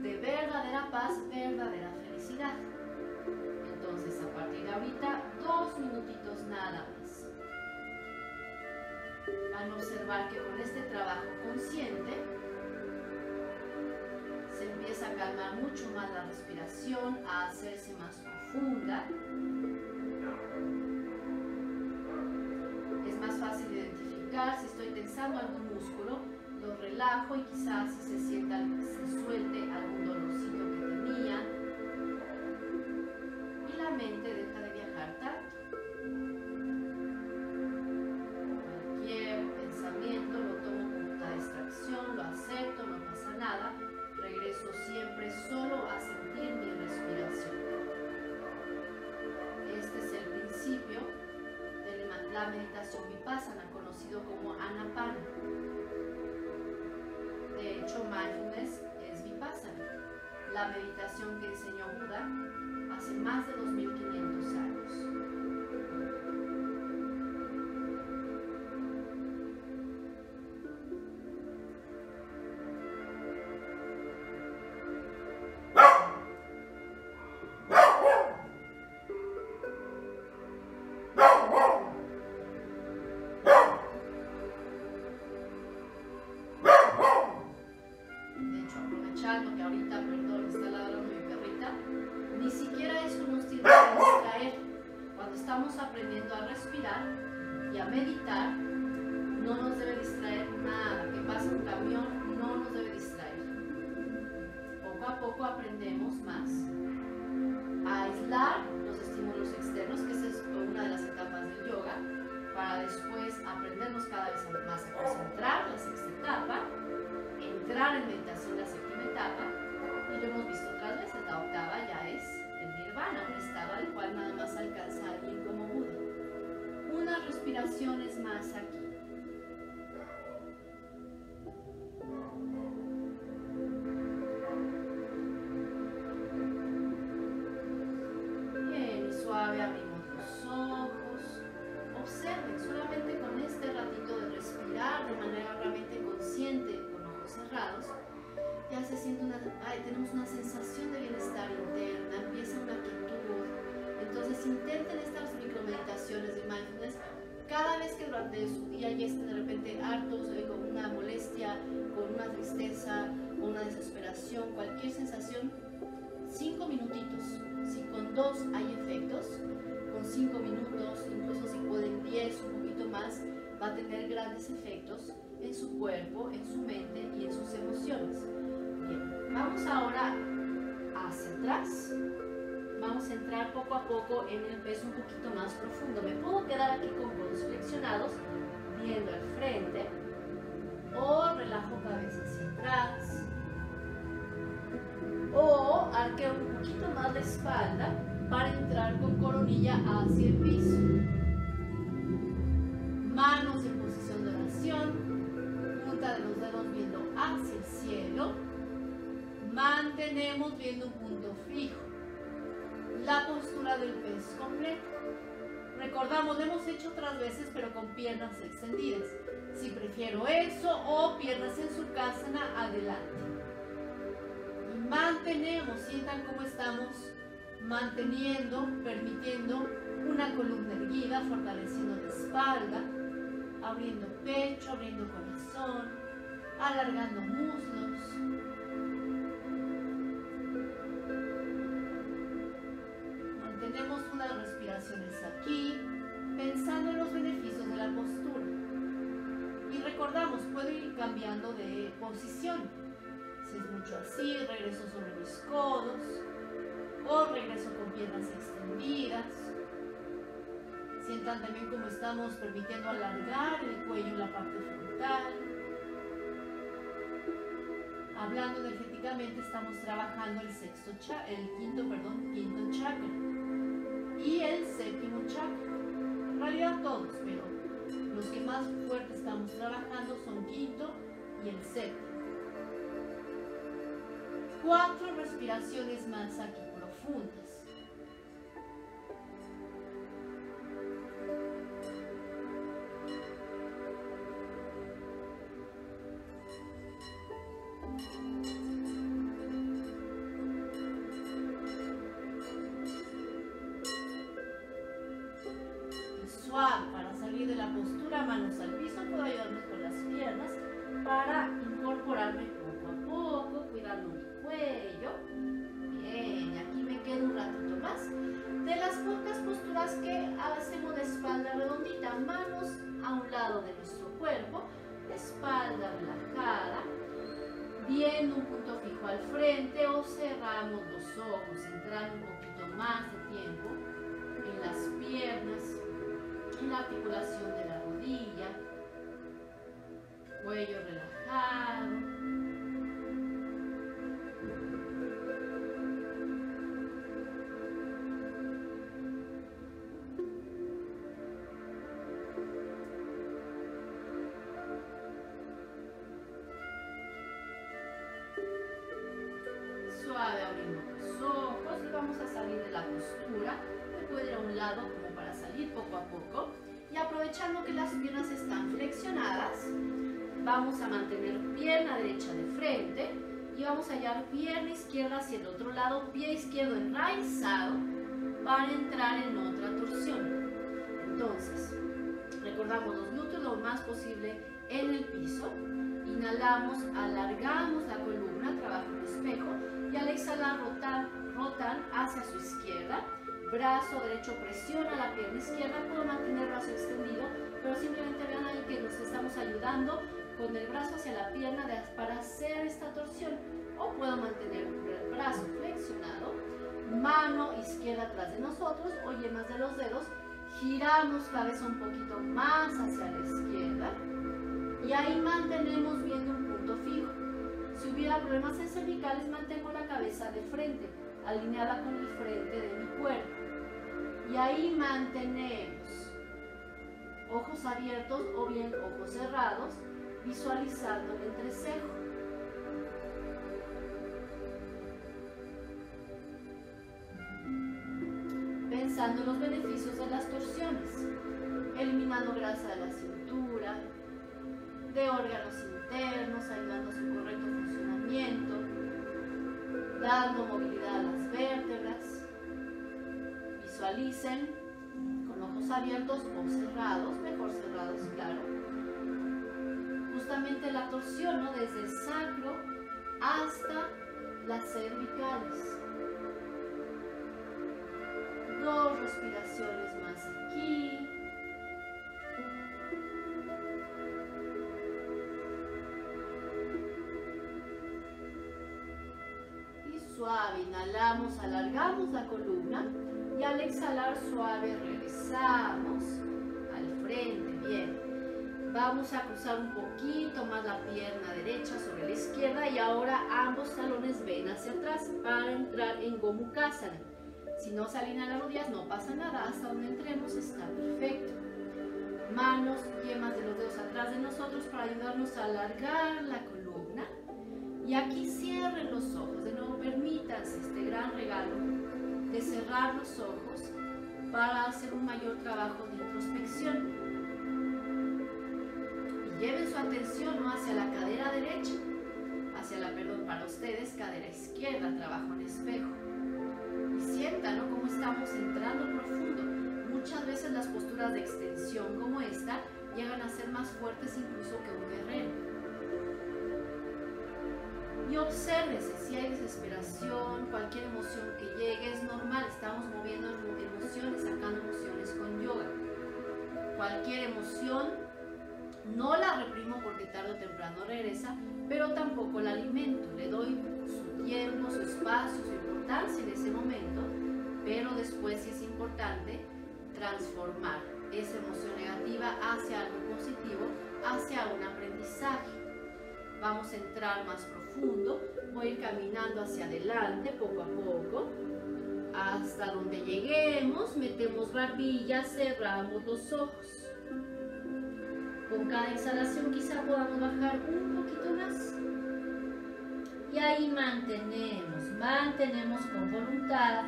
de verdadera paz, verdadera felicidad. a partir de ahorita dos minutitos nada más. Van a observar que con este trabajo consciente se empieza a calmar mucho más la respiración, a hacerse más profunda. Es más fácil identificar si estoy tensando algún músculo, lo relajo y quizás si se sienta, se suelte algún dolorcito que tenía. Y la mente deja meditación que enseñó Buda hace más de 2500 años. Poco a aprendemos más a aislar los estímulos externos, que esa es una de las etapas del yoga, para después aprendernos cada vez más a concentrar, la sexta etapa, entrar en meditación la séptima etapa y lo hemos visto otras veces, la octava ya es el nirvana, un estado al cual nada más alcanza alguien como Buda. Unas respiraciones más aquí. Que durante su día ya estén de repente hartos, eh, con una molestia, con una tristeza, con una desesperación, cualquier sensación, cinco minutitos. Si con dos hay efectos, con cinco minutos, incluso si pueden diez, un poquito más, va a tener grandes efectos en su cuerpo, en su mente y en sus emociones. Bien, vamos ahora hacia atrás. Vamos a entrar poco a poco en el peso un profundo. Me puedo quedar aquí con codos flexionados, viendo al frente, o relajo cabeza hacia atrás, o arqueo un poquito más la espalda para entrar con coronilla hacia el piso. Manos en posición de oración, punta de los dedos viendo hacia el cielo. Mantenemos viendo un punto fijo. La postura del pez completo. Recordamos, lo hemos hecho otras veces, pero con piernas extendidas. Si prefiero eso o piernas en su casana, adelante. Mantenemos, sientan cómo estamos manteniendo, permitiendo una columna erguida, fortaleciendo la espalda, abriendo pecho, abriendo corazón, alargando muslos. Mantenemos unas aquí, pensando en los beneficios de la postura. Y recordamos, puedo ir cambiando de posición. Si es mucho así, regreso sobre mis codos, o regreso con piernas extendidas. Sientan también cómo estamos permitiendo alargar el cuello en la parte frontal. Hablando energéticamente, estamos trabajando el sexto el quinto, perdón, quinto chakra y el séptimo chakra. En realidad todos, pero los que más fuerte estamos trabajando son quinto y el séptimo. Cuatro respiraciones más aquí profundas. Para salir de la postura, manos al piso, puedo ayudarme con las piernas para incorporarme poco a poco, cuidando mi cuello. Bien, aquí me quedo un ratito más. De las pocas posturas que hacemos de espalda redondita, manos a un lado de nuestro cuerpo, espalda relajada, viendo un punto fijo al frente o cerramos los ojos, entrando un poquito más de tiempo en las piernas, en la articulación de la rodilla, cuello relajado. Vamos a hallar pierna izquierda hacia el otro lado, pie izquierdo enraizado para entrar en otra torsión. Entonces, recordamos los glúteos lo más posible en el piso. Inhalamos, alargamos la columna, trabajo en espejo y al exhalar rotan, rotan hacia su izquierda. Brazo derecho presiona la pierna izquierda, puedo mantener el brazo extendido, pero simplemente vean ahí que nos estamos ayudando con el brazo hacia la pierna para hacer esta torsión. O puedo mantener el brazo flexionado, mano izquierda atrás de nosotros o yemas de los dedos, giramos cabeza un poquito más hacia la izquierda y ahí mantenemos viendo un punto fijo. Si hubiera problemas en cervicales, mantengo la cabeza de frente, alineada con el frente de mi cuerpo. Y ahí mantenemos ojos abiertos o bien ojos cerrados, visualizando el entrecejo. Pensando en los beneficios de las torsiones, eliminando grasa de la cintura, de órganos internos, ayudando a su correcto funcionamiento, dando movilidad a las vértebras. Visualicen con ojos abiertos o cerrados, mejor cerrados, claro. Justamente la torsión, ¿no? Desde el sacro hasta las cervicales. Dos respiraciones más aquí. suave, inhalamos, alargamos la columna y al exhalar suave regresamos al frente, bien. Vamos a cruzar un poquito más la pierna derecha sobre la izquierda y ahora ambos talones ven hacia atrás para entrar en Gomukhasana. Si no se alinean las rodillas no pasa nada, hasta donde entremos está perfecto. Manos, yemas de los dedos atrás de nosotros para ayudarnos a alargar la columna. Y aquí cierren los ojos, de nuevo permítanse este gran regalo de cerrar los ojos para hacer un mayor trabajo de introspección. Lleven su atención ¿no? hacia la cadera derecha, hacia la, perdón, para ustedes, cadera izquierda, trabajo en espejo. Y sientan ¿no? cómo estamos entrando profundo. Muchas veces las posturas de extensión como esta llegan a ser más fuertes incluso que un guerrero y obsérvese si hay desesperación, cualquier emoción que llegue, es normal, estamos moviendo emociones, sacando emociones con yoga. Cualquier emoción, no la reprimo porque tarde o temprano regresa, pero tampoco la alimento, le doy su tiempo, su espacio, su importancia en ese momento, pero después sí es importante transformar esa emoción negativa hacia algo positivo, hacia un aprendizaje. Vamos a entrar más profundo. Voy a ir caminando hacia adelante poco a poco. Hasta donde lleguemos, metemos barbilla, cerramos los ojos. Con cada exhalación quizá podamos bajar un poquito más. Y ahí mantenemos, mantenemos con voluntad,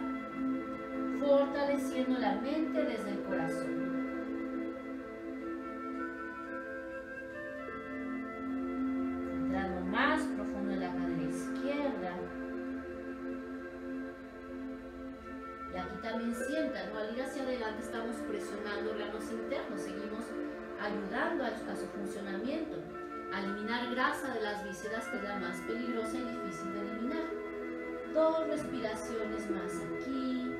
fortaleciendo la mente desde el corazón. más profundo en la cadera izquierda. Y aquí también sientan, ¿no? al ir hacia adelante estamos presionando órganos internos, seguimos ayudando a, su funcionamiento, a eliminar grasa de las vísceras que es la más peligrosa y difícil de eliminar. Dos respiraciones más aquí.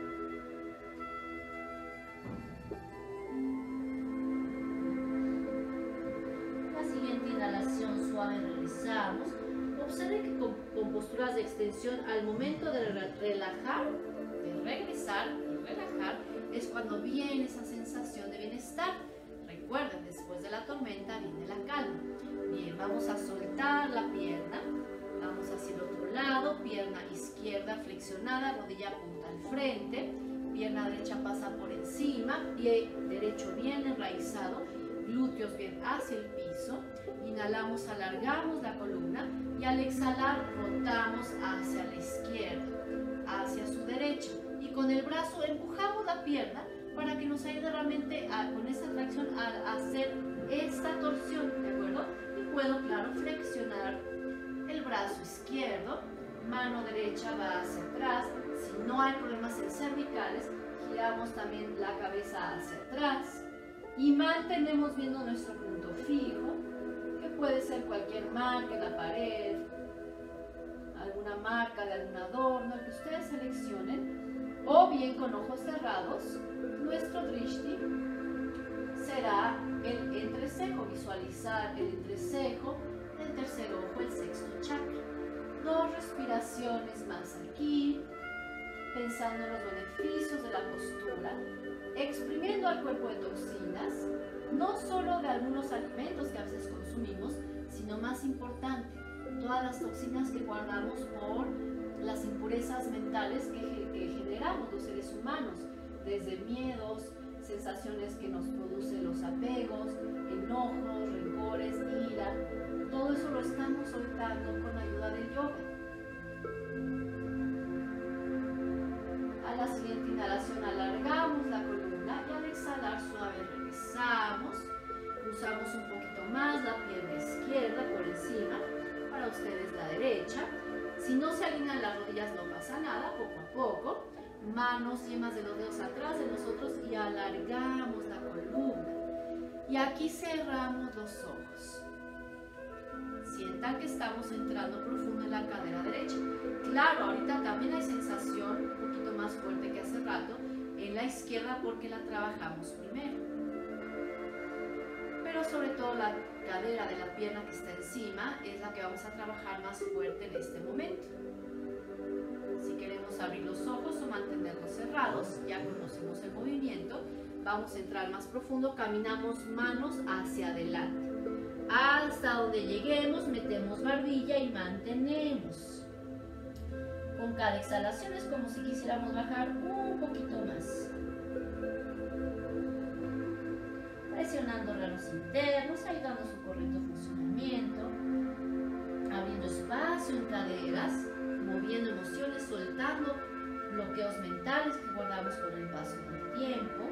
La siguiente inhalación suave regresamos. Observe que con, con posturas de extensión al momento de relajar regresar y relajar es cuando viene esa sensación de bienestar. Recuerden, después de la tormenta viene la calma. Bien, vamos a soltar la pierna. Vamos hacia el otro lado, pierna izquierda flexionada, rodilla apunta al frente, pierna derecha pasa por encima, pie derecho bien enraizado, glúteos bien hacia el piso. Inhalamos, alargamos la columna y al exhalar rotamos hacia la izquierda, hacia su derecha con el brazo empujamos la pierna para que nos ayude realmente con esa tracción a, hacer esta torsión, ¿de acuerdo? Y puedo, claro, flexionar el brazo izquierdo, mano derecha va hacia atrás. Si no hay problemas en cervicales, giramos también la cabeza hacia atrás y mantenemos viendo nuestro punto fijo, que puede ser cualquier marca en la pared, alguna marca de algún adorno, que ustedes seleccionen o bien con ojos cerrados, nuestro drishti será el entrecejo, visualizar el entrecejo el tercer ojo, el sexto chakra. Dos respiraciones más aquí, pensando en los beneficios de la postura, exprimiendo al cuerpo de toxinas, no solo de algunos alimentos que a veces consumimos, sino más importante, todas las toxinas que guardamos por las impurezas mentales que, generamos los seres humanos, desde miedos, sensaciones que nos producen los apegos, enojos, rencores, ira, todo eso lo estamos soltando con ayuda del yoga. A la siguiente inhalación alargamos la columna y al exhalar suave regresamos, cruzamos un poquito más la pierna izquierda por encima, para ustedes la derecha, si no se alinean las rodillas no pasa nada, poco a poco. Manos, yemas de los dedos atrás de nosotros y alargamos la columna. Y aquí cerramos los ojos. Sientan que estamos entrando profundo en la cadera derecha. Claro, ahorita también hay sensación un poquito más fuerte que hace rato en la izquierda porque la trabajamos primero pero sobre todo la cadera de la pierna que está encima es la que vamos a trabajar más fuerte en este momento. Queremos abrir los ojos o mantenerlos cerrados, ya conocemos el movimiento, vamos a entrar más profundo, caminamos manos hacia adelante. Hasta donde lleguemos, metemos barbilla y mantenemos. Con cada exhalación es como si quisiéramos bajar un poquito más. presionando órganos internos, ayudando a su correcto funcionamiento, abriendo espacio en caderas, moviendo emociones, soltando bloqueos mentales que guardamos con el paso del tiempo.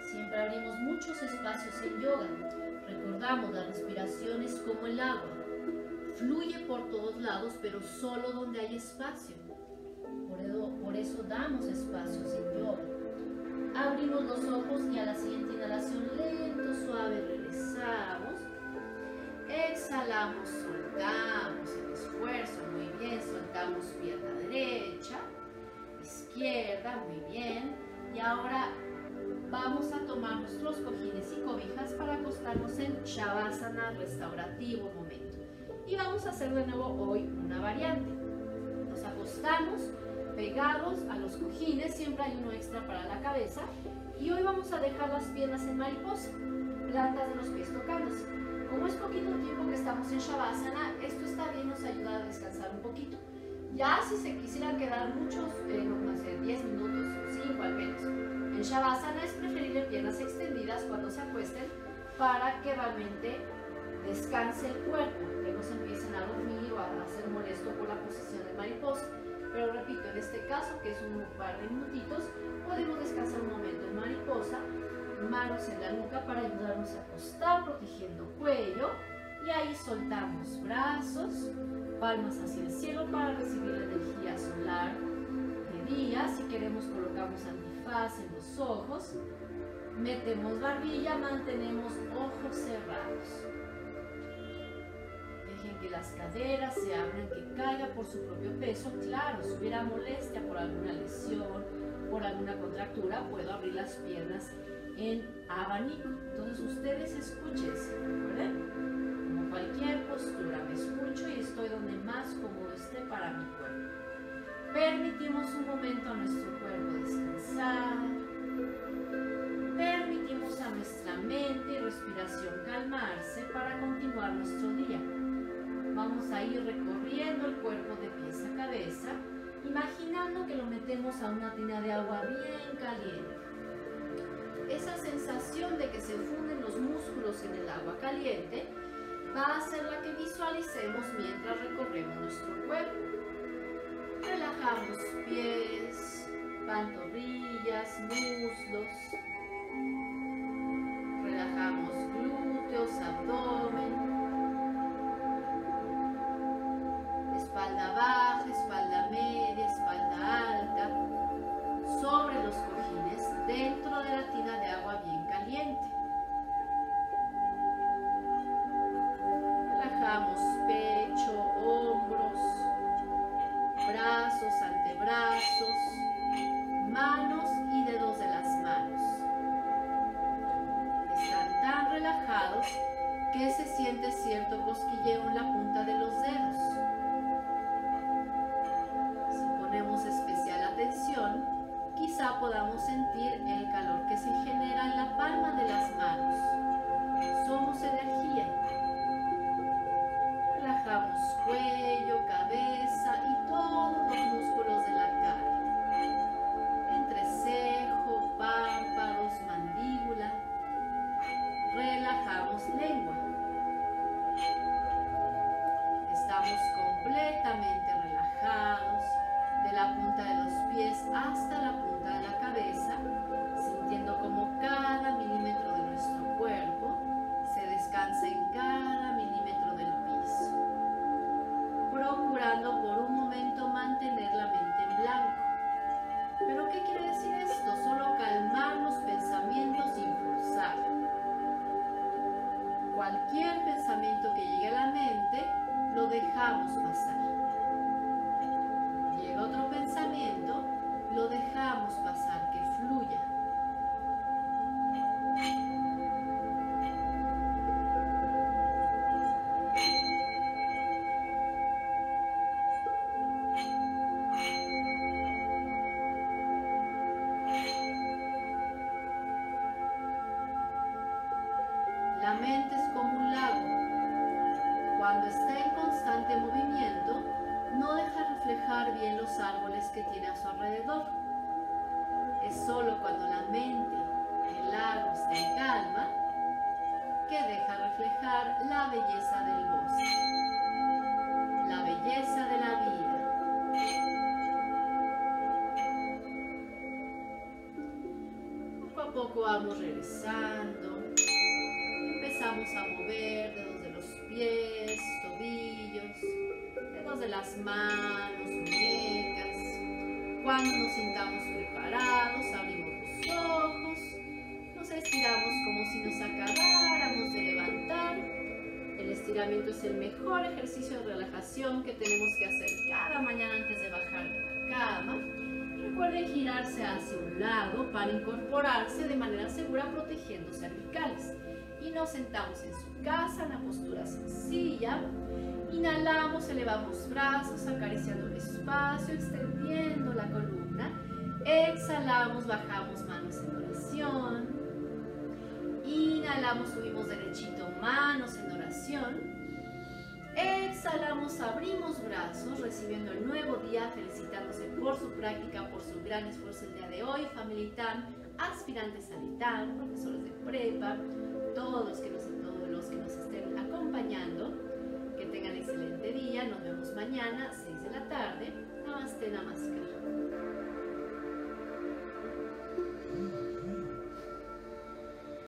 Siempre abrimos muchos espacios en yoga. Recordamos las respiraciones como el agua. Fluye por todos lados, pero solo donde hay espacio. Por eso, damos espacios en yoga. Abrimos los ojos y a la siguiente inhalación lento, suave, regresamos. Exhalamos, soltamos el esfuerzo, muy bien, soltamos pierna derecha, izquierda, muy bien. Y ahora vamos a tomar nuestros cojines y cobijas para acostarnos en Shavasana restaurativo momento. Y vamos a hacer de nuevo hoy una variante. Nos acostamos pegados a los cojines, siempre hay uno extra para la cabeza. Y hoy vamos a dejar las piernas en mariposa, plantas de los pies tocándose. Como es poquito tiempo que estamos en Shavasana, esto está bien, nos ayuda a descansar un poquito. Ya si se quisieran quedar muchos, eh, no sé, 10 minutos o 5 al menos, en Shavasana es preferible piernas extendidas cuando se acuesten para que realmente descanse el cuerpo, que no se empiecen a dormir o a hacer molesto por la posición de mariposa. Pero repito, en este caso, que es un par de minutitos, podemos descansar un momento en mariposa, manos en la nuca para ayudarnos a acostar, protegiendo cuello. Y ahí soltamos brazos, palmas hacia el cielo para recibir la energía solar de día. Si queremos colocamos antifaz en los ojos. Metemos barbilla, mantenemos ojos cerrados. Dejen que las caderas se abran, que caiga por su propio peso. Claro, si hubiera molestia por alguna lesión, por alguna contractura, puedo abrir las piernas en abanico. Entonces ustedes escuchen, Como cualquier postura, me escucho y estoy donde más cómodo esté para mi cuerpo. Permitimos un momento a nuestro cuerpo descansar. Permitimos a nuestra mente y respiración calmarse para continuar nuestro día. Vamos a ir recorriendo el cuerpo de pies a cabeza, imaginando que lo metemos a una tina de agua bien caliente esa sensación de que se funden los músculos en el agua caliente va a ser la que visualicemos mientras recorremos nuestro cuerpo. Relajamos pies, pantorrillas, muslos. Relajamos glúteos, abdomen. Espalda baja, espalda media, espalda alta. Sobre los dentro Poco vamos regresando, empezamos a mover dedos de los pies, tobillos, de las manos, muñecas. Cuando nos sintamos preparados, abrimos los ojos, nos estiramos como si nos acabáramos de levantar. El estiramiento es el mejor ejercicio de relajación que tenemos que hacer cada mañana antes de bajar de la cama. Recuerden girarse hacia un lado para incorporarse de manera segura protegiendo cervicales. Y nos sentamos en su casa en la postura sencilla Inhalamos, elevamos brazos, acariciando el espacio, extendiendo la columna. Exhalamos, bajamos manos en oración. Inhalamos, subimos derechito, manos en oración abrimos brazos recibiendo el nuevo día, felicitándose por su práctica, por su gran esfuerzo el día de hoy, familia aspirantes a ITAM, profesores de prepa, todos los que nos, todos los que nos estén acompañando, que tengan excelente día, nos vemos mañana, 6 de la tarde, Namaste Namaskar.